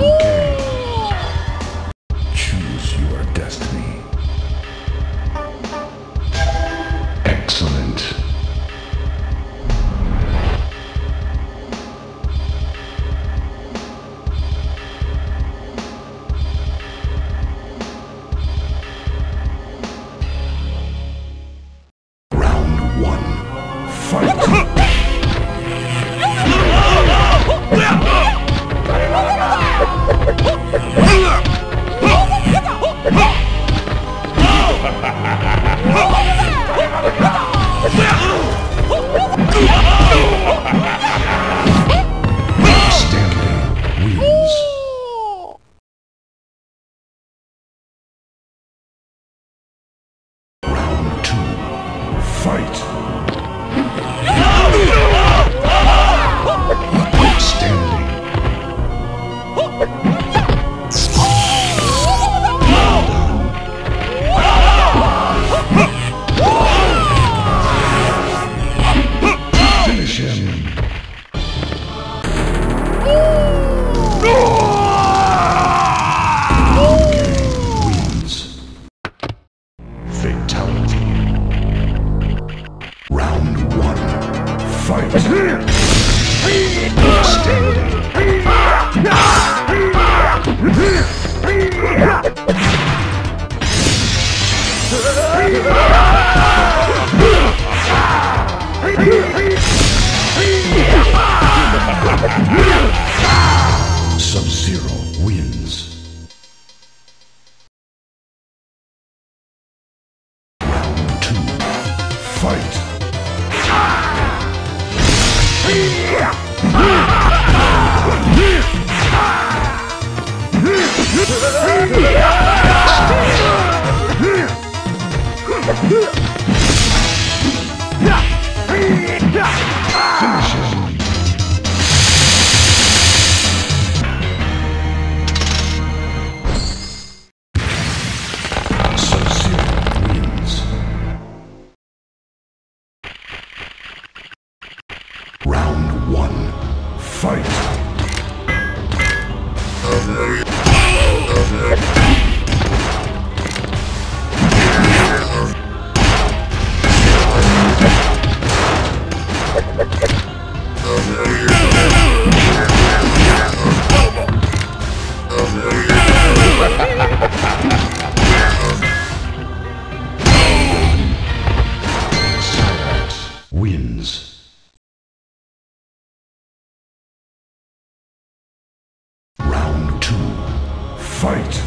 Woo! Fight! Sub-Zero wins. Round two. Fight! Yeah! Fight! Fight!